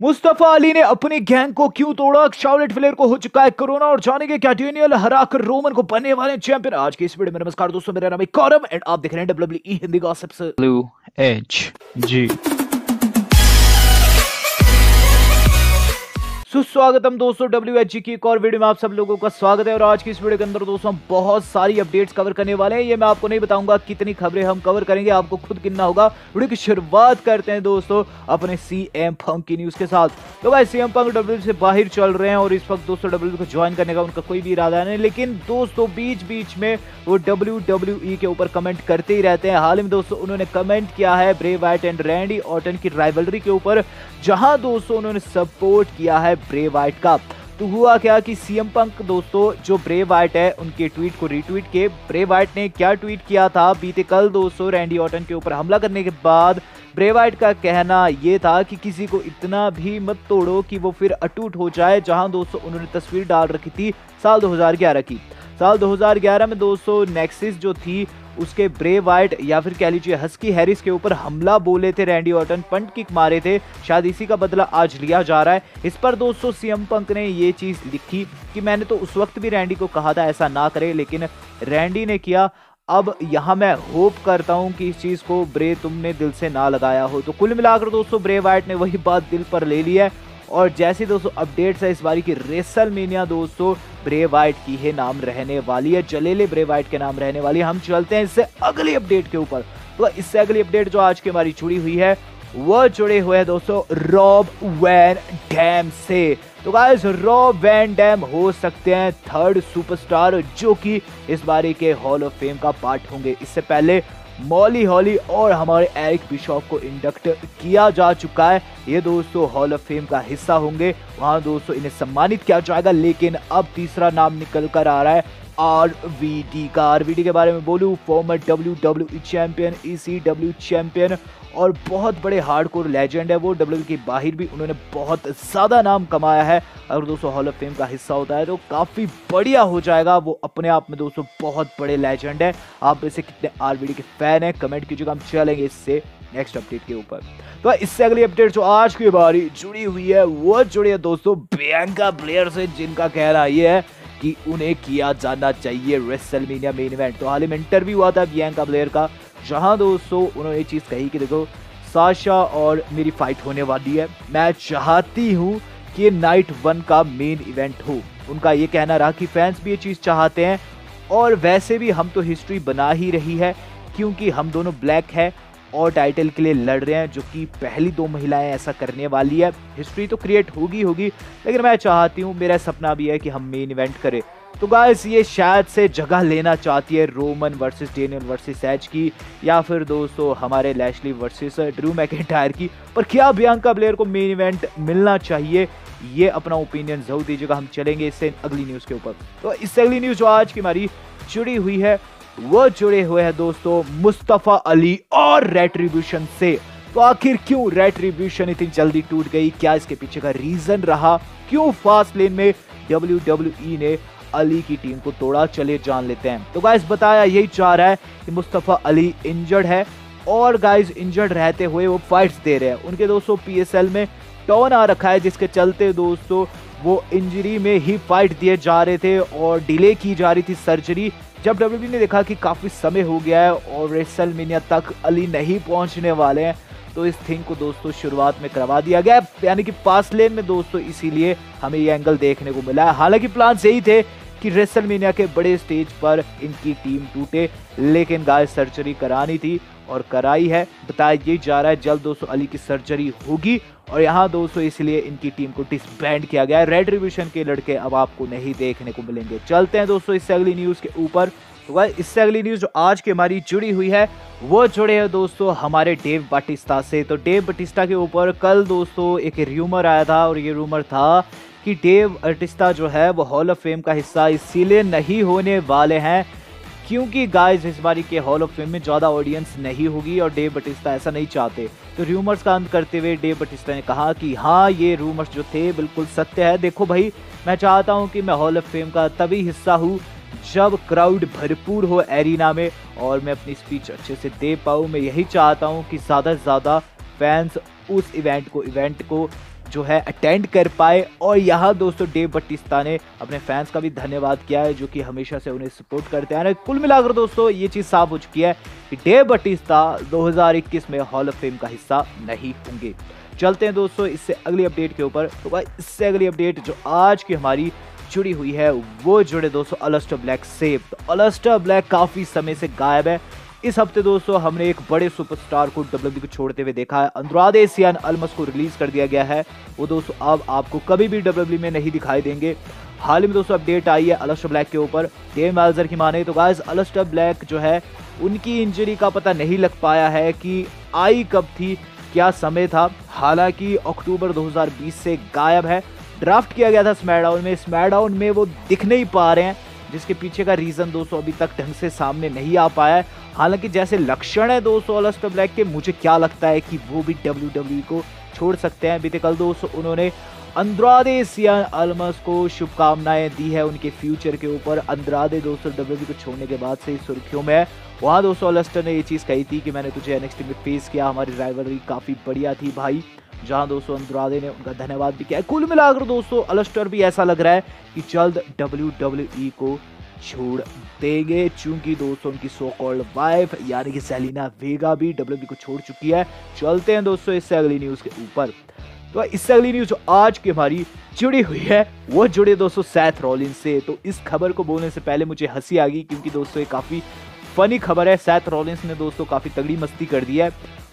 मुस्तफ़ा अली ने अपनी गैंग को क्यों तोड़ा? शार्लेट फ्लेयर को हो चुका है कोरोना और जाने क्या डेनियल हराकर रोमन को बनने वाले चैंपियन आज की इस वीडियो में नमस्कार दोस्तों मेरा नाम है कौरम एंड आप देख रहे हैं डब्ल्यू हिंदी का सबसे ब्लू एच जी। सुस्वागतम दोस्तों डब्ल्यू एच की एक और वीडियो में आप सब लोगों का स्वागत है और आज की इस वीडियो के अंदर दोस्तों बहुत सारी अपडेट्स कवर करने वाले हैं। ये मैं आपको नहीं बताऊँगा कितनी खबरें हम कवर करेंगे, आपको खुद कितना होगा। वीडियो की शुरुआत करते हैं दोस्तों, अपने सी एम पंक की न्यूज़ के साथ। तो भाई सी एम पंक डब्ल्यू से बाहर चल रहे हैं और इस वक्त दोस्तों डब्ल्यू को ज्वाइन करने का उनका कोई भी इरादा नहीं लेकिन दोस्तों बीच बीच में वो डब्ल्यू डब्ल्यू ई के ऊपर कमेंट करते ही रहते हैं। हाल ही में दोस्तों, उन्होंने कमेंट किया है Bray Wyatt and Randy Orton की राइवलरी के ऊपर, जहाँ दोस्तों, उन्होंने सपोर्ट किया है ब्रे वाइट का तो हुआ क्या कि सीएम पंक दोस्तों, जो ब्रे वाइट है, उनके ट्वीट को रीट्वीट के ब्रे वाइट ने क्या ट्वीट किया था? बीते कल, दोस्तों रैंडी ऑटन के ऊपर हमला करने के बाद ब्रे वाइट का कहना ये था कि किसी को इतना भी मत तोड़ो कि वो फिर अटूट हो जाए, जहाँ, दोस्तों, उन्होंने तस्वीर डाल रखी थी साल 2011 की। साल 2011 में, दोस्तों नेक्सिस जो थी उसके ब्रे वाइट या फिर कह लीजिए हस्की हैरिस के ऊपर हमला बोले थे, रैंडी ऑटन पंट किक मारे थे। शायद इसी का बदला आज लिया जा रहा है। इस पर दोस्तों, सीएम पंक ने ये चीज़ लिखी कि मैंने तो उस वक्त भी रैंडी को कहा था, ऐसा ना करे, लेकिन रैंडी ने किया। अब यहाँ मैं होप करता हूँ कि इस चीज़ को ब्रे तुमने दिल से ना लगाया हो। तो कुल मिलाकर दोस्तों, ब्रे वाइट ने वही बात दिल पर ले ली है। और जैसे दोस्तों, अपडेट्स है इस बारी की रेसल मीनिया दोस्तों ब्रे वाइट की है नाम रहने वाली है, जलेले ब्रे वाइट के नाम रहने वाली हम चलते हैं इससे अगली अपडेट के ऊपर। तो इससे अगली अपडेट जो आज की हमारी जुड़ी हुई है वो जुड़े हुए हैं दोस्तों, रॉब वैन डैम से। तो गाइस रॉब वैन डैम हो सकते हैं थर्ड सुपरस्टार जो कि इस बारी के हॉल ऑफ़ फेम का पार्ट होंगे। इससे पहले मॉली हॉली और हमारे एरिक बिशॉप को इंडक्ट किया जा चुका है। ये दोस्तों हॉल ऑफ़ फेम का हिस्सा होंगे। वहाँ दोस्तों, इन्हें सम्मानित किया जाएगा, लेकिन अब तीसरा नाम निकल कर आ रहा है आर वी डी का। आरवीडी के बारे में बोलूँ former W W champion ECW champion और बहुत बड़े हार्डकोर लेजेंड है वो। डब्ल्यू के बाहर भी उन्होंने बहुत ज़्यादा नाम कमाया है। अगर दोस्तों हॉल ऑफ़ फेम का हिस्सा होता है तो काफ़ी बढ़िया हो जाएगा वो अपने आप में दोस्तों, बहुत बड़े लेजेंड है। आप इसे कितने आरबीडी के फ़ैन हैं कमेंट कीजिएगा, हम चलेंगे इससे नेक्स्ट अपडेट के ऊपर। तो इससे अगली अपडेट जो आज की बारी जुड़ी हुई है, वो जुड़ी है दोस्तों बियंका प्लेयर से, जिनका कहना ये है कि उन्हें किया जाना चाहिए रेसलमेनिया मेन इवेंट तो हाल ही में इंटरव्यू हुआ था बियंका प्लेयर का, जहाँ दोस्तों उन्होंने ये चीज़ कही कि देखो, साशा और मेरी फाइट होने वाली है। मैं चाहती हूँ कि नाइट वन का मेन इवेंट हो। उनका ये कहना रहा कि फैंस भी ये चीज़ चाहते हैं, और वैसे भी हम तो हिस्ट्री बना ही रही है, क्योंकि हम दोनों ब्लैक है और टाइटल के लिए लड़ रहे हैं, जो कि पहली दो महिलाएँ ऐसा करने वाली है। हिस्ट्री तो क्रिएट होगी होगी, लेकिन मैं चाहती हूँ, मेरा सपना भी है कि हम मेन इवेंट करें। तो गाइस ये शायद से जगह लेना चाहती है Roman versus Daniel versus H की, या फिर दोस्तों हमारे लैशली वर्सेस ड्रू मैकेटायर की। पर क्या बियांका ब्लेयर को मेन इवेंट मिलना चाहिए? ये अपना ओपिनियन ज़रूर दीजिएगा, हम चलेंगे इससे अगली न्यूज़ के ऊपर। तो इससे अगली न्यूज़ जो आज की हमारी जुड़ी हुई है वो जुड़े हुए हैं दोस्तों, मुस्तफ़ा अली और रेट्रीब्यूशन से। तो आखिर क्यों रेट्रीब्यूशन इतनी जल्दी टूट गई? क्या इसके पीछे का रीजन रहा? क्यों फास्ट लेन में डब्ल्यू डब्ल्यू ने अली की टीम को तोड़ा? चले जान लेते हैं। तो गाइस बताया यही चाह रहा है कि मुस्तफ़ा अली इंजर्ड है और गाइस इंजर्ड रहते हुए वो फाइट्स दे रहे हैं। उनके दोस्तों पीएसएल में टॉन आ रखा है, जिसके चलते दोस्तों, वो इंजरी में ही फाइट दिए जा रहे थे और डिले की जा रही थी सर्जरी जब डब्ल्यू ने देखा कि काफ़ी समय हो गया है और रेसल मीनिया तक अली नहीं पहुँचने वाले हैं तो इस थिंग को दोस्तों शुरुआत में करवा दिया गया यानी कि पास लेन में दोस्तों इसीलिए हमें ये एंगल देखने को मिला है। हालाँकि प्लान यही थे कि रेसल मीनिया के बड़े स्टेज पर इनकी टीम टूटे, लेकिन गाय सर्जरी करानी थी। और कराई है। बताया जा रहा है, जल्द दोस्तों अली की सर्जरी होगी और यहाँ दोस्तों इसलिए इनकी टीम को डिसबैंड किया गया है। रेड रिविशन के लड़के अब आपको नहीं देखने को मिलेंगे। चलते हैं दोस्तों इससे अगली न्यूज़ के ऊपर। तो इससे अगली न्यूज़ जो आज की हमारी जुड़ी हुई है, वो जुड़े हैं दोस्तों हमारे डेव बटिस्ता से। तो डेव बटिस्ता के ऊपर कल दोस्तों एक रूमर आया था और ये रूमर था कि डेव अर्टिस्टा जो है, वो हॉल ऑफ़ फेम का हिस्सा, इसीलिए नहीं होने वाले हैं। क्योंकि गाइस इस बारी के हॉल ऑफ़ फेम में ज़्यादा ऑडियंस नहीं होगी और डेव बटिस्ता ऐसा नहीं चाहते। तो रूमर्स का अंत करते हुए डेव बटिस्ता ने कहा कि हाँ ये रूमर्स जो थे, बिल्कुल सत्य है। देखो भाई, मैं चाहता हूँ कि मैं हॉल ऑफ़ फेम का तभी हिस्सा हूँ जब क्राउड भरपूर हो एरिना में और मैं अपनी स्पीच अच्छे से दे पाऊँ। मैं यही चाहता हूँ कि ज़्यादा से ज़्यादा फैंस उस इवेंट को इवेंट को जो है अटेंड कर पाए और यहाँ दोस्तों डेव बटिस्ता ने अपने फैंस का भी धन्यवाद किया है, जो कि हमेशा से उन्हें सपोर्ट करते हैं। कुल मिलाकर दोस्तों, ये चीज़ साफ़ हो चुकी है कि डेव बटिस्ता 2021 में हॉल ऑफ़ फेम का हिस्सा नहीं होंगे। चलते हैं दोस्तों, इससे अगली अपडेट के ऊपर। तो भाई, इससे अगली अपडेट जो आज की हमारी जुड़ी हुई है, वो जुड़े दोस्तों अलस्टर ब्लैक से। तो अलस्टर ब्लैक काफ़ी समय से गायब है इस हफ़्ते दोस्तों, हमने एक बड़े सुपरस्टार को डब्ल्यू को छोड़ते हुए देखा है। अंद्रादे सियान अलमस को रिलीज़ कर दिया गया है। वो दोस्तों, अब आपको कभी भी डब्ल्यू में नहीं दिखाई देंगे। हाल ही में दोस्तों अपडेट आई है अलस्टर ब्लैक के ऊपर। डेम एल्जर की माने तो गाइस अलस्टर ब्लैक जो है, उनकी इंजरी का पता नहीं लग पाया है कि आई कब थी, क्या समय था। हालाँकि अक्टूबर 2020 से गायब है। ड्राफ्ट किया गया था स्मैडाउन में। स्मैडाउन में वो दिख नहीं पा रहे हैं, जिसके पीछे का रीजन दोस्तों, अभी तक ढंग से सामने नहीं आ पाया है। हालाँकि जैसे लक्षण है दोस्तों अलस्टर ब्लैक के, मुझे क्या लगता है कि वो भी डब्ल्यू e को छोड़ सकते हैं। बीते कल दोस्तों उन्होंने अंद्रादे सियान अलमस को शुभकामनाएँ दी है उनके फ्यूचर के ऊपर। अंद्रादे दोस्तों डब्ल्यू e को छोड़ने के बाद से सुर्खियों में है। वहाँ दोस्तों अलस्टर ने ये चीज़ कही थी कि मैंने तुझे एनएक्सटी में फेस किया, हमारी राइवलरी काफ़ी बढ़िया थी भाई। जहाँ दोस्तों अंद्रादे ने उनका धन्यवाद भी किया। कुल मिलाकर दोस्तों अलस्टर भी ऐसा लग रहा है कि जल्द डब्ल्यू e को छोड़ देंगे। चूँकि दोस्तों उनकी सो कॉल्ड वाइफ यानी कि सेलिना वेगा भी डब्ल्यू को छोड़ चुकी है। चलते हैं दोस्तों इससे अगली न्यूज़ के ऊपर। तो इससे अगली न्यूज़ आज की हमारी जुड़ी हुई है, वो जुड़े दोस्तों सैथ रॉलिन से। तो इस खबर को बोलने से पहले मुझे हँसी आ गई, क्योंकि दोस्तों ये काफ़ी फनी खबर है। सैथ रॉलिंस ने दोस्तों काफ़ी तगड़ी मस्ती कर दी है।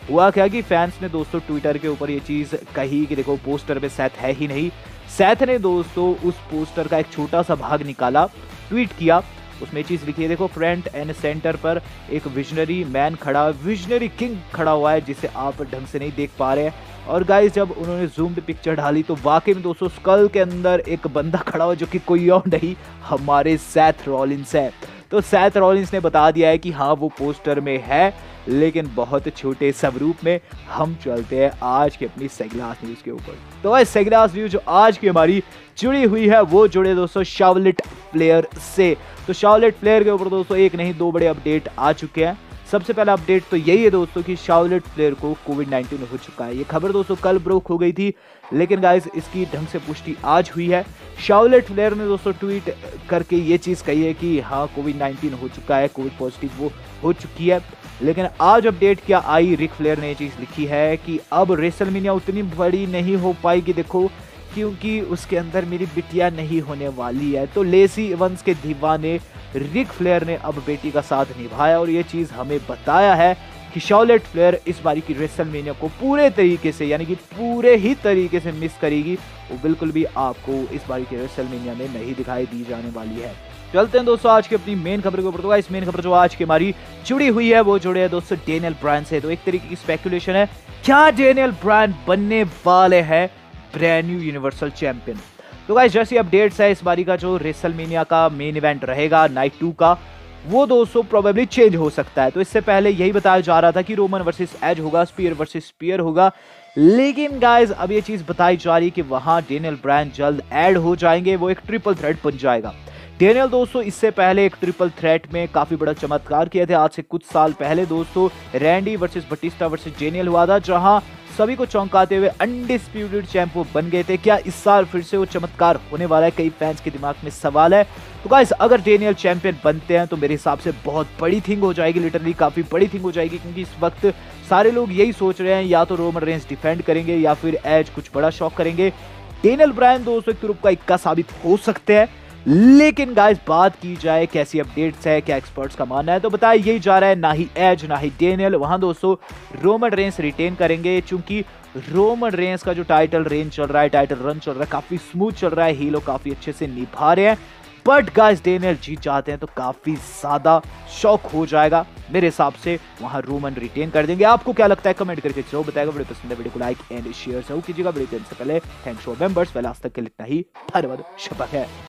हुआ क्या कि फैंस ने दोस्तों ट्विटर के ऊपर ये चीज़ कही कि देखो पोस्टर पे सैथ है ही नहीं। सैथ ने दोस्तों उस पोस्टर का एक छोटा सा भाग निकाला। ट्वीट किया। उसमें चीज़ लिखी है, देखो, फ्रंट एंड सेंटर पर एक विजनरी मैन खड़ा, विजनरी किंग खड़ा हुआ है, जिसे आप ढंग से नहीं देख पा रहे हैं। और गाइस जब उन्होंने जूम्ड पिक्चर डाली तो वाकई में दोस्तों स्कल के अंदर एक बंदा खड़ा हुआ जो कि कोई और नहीं, हमारे सैथ रॉलिंस है। तो सैथ रॉलिंस ने बता दिया है कि हाँ वो पोस्टर में है। लेकिन बहुत छोटे स्वरूप में हम चलते हैं आज की अपनी सेगलास न्यूज़ के ऊपर। तो भाई सेगलास न्यूज़ जो आज की हमारी जुड़ी हुई है, वो जुड़े दोस्तों शावलिट प्लेयर से। तो शावलेट प्लेयर के ऊपर दोस्तों एक नहीं, दो बड़े अपडेट आ चुके हैं। सबसे पहला अपडेट तो यही है दोस्तों कि शावलेट प्लेयर को कोविड 19 हो चुका है। ये खबर दोस्तों कल ब्रोक हो गई थी, लेकिन गाइस इसकी ढंग से पुष्टि आज हुई है। शावलेट प्लेयर ने दोस्तों ट्वीट करके ये चीज़ कही है कि हाँ कोविड 19 हो चुका है कोविड पॉजिटिव वो हो चुकी है। लेकिन आज अपडेट क्या आई, रिक फ्लेयर ने चीज़ लिखी है कि अब रेसलमीनिया उतनी बड़ी नहीं हो पाएगी। देखो, क्योंकि उसके अंदर मेरी बिटिया नहीं होने वाली है। तो लेसी वंस के दीवाने, रिक फ्लेयर ने अब बेटी का साथ निभाया और ये चीज़ हमें बताया है कि शॉलेट फ्लेयर इस बारी की रेसलमेनिया को पूरे तरीके से, यानी कि पूरे ही तरीके से मिस करेगी। वो बिल्कुल भी आपको इस बारी की रेसलमेनिया में नहीं दिखाई दी जाने वाली है। चलते हैं दोस्तों, आज की अपनी मेन खबर के ऊपर। तो इस मेन खबर जो आज की हमारी जुड़ी हुई है, वो जुड़े है दोस्तों डेनियल ब्रांड से। तो एक तरीके की स्पेकुलेशन है, क्या डेनियल ब्रांड बनने वाले हैं ब्रांड न्यू यूनिवर्सल चैंपियन तो गाइस जैसी अपडेट्स है इस बारी का, जो रेसलमेनिया का मेन इवेंट रहेगा नाइट टू का, वो दोस्तों प्रोबेबली चेंज हो सकता है। तो इससे पहले यही बताया जा रहा था कि रोमन वर्सेस एज होगा स्पीयर वर्सेस स्पीयर होगा। लेकिन गाइस अब ये चीज़ बताई जा रही है कि वहाँ डेनियल ब्रांड जल्द ऐड हो जाएँगे, वो एक ट्रिपल थ्रेड बन जाएगा। डेनियल दोस्तों, इससे पहले एक ट्रिपल थ्रेट में काफ़ी बड़ा चमत्कार किए थे। आज से कुछ साल पहले, दोस्तों Randy versus Batista versus Daniel हुआ था, जहाँ सभी को चौंकाते हुए अनडिस्प्यूटेड चैंप बन गए थे। क्या इस साल फिर से वो चमत्कार होने वाला है? कई फैंस के दिमाग में सवाल है। तो गाइस अगर डेनियल चैंपियन बनते हैं तो मेरे हिसाब से बहुत बड़ी थिंग हो जाएगी लिटरली काफ़ी बड़ी थिंग हो जाएगी, क्योंकि इस वक्त सारे लोग यही सोच रहे हैं, या तो रोमन रेंज डिफेंड करेंगे, या फिर एज कुछ बड़ा शौक करेंगे। डेनियल ब्रायन दोस्तों, एक ग्रुप का इक्का साबित हो सकते हैं। लेकिन गाइस बात की जाए कैसी अपडेट्स है, क्या एक्सपर्ट्स का मानना है तो बताया यही जा रहा है, ना ही एज ना ही डेनियल वहाँ दोस्तों रोमन रेंस रिटेन करेंगे, चूँकि रोमन रेंस का जो टाइटल रेंज चल रहा है टाइटल रन चल रहा है, काफ़ी स्मूथ चल रहा है ही लोग काफ़ी अच्छे से निभा रहे हैं। बट गाइस डेनियल जीत जाते हैं तो काफ़ी ज़्यादा शौक हो जाएगा। मेरे हिसाब से वहाँ रोमन रिटेन कर देंगे। आपको क्या लगता है? कमेंट करके ज़रूर बताएगा। वीडियो पसंद है, वीडियो को लाइक एंड शेयर ज़रूर कीजिएगा। वीडियो से पहले थैंक्स फॉर मेंबर्स पहले आज तक के लिए इतना ही। धन्यवाद। शपथ है।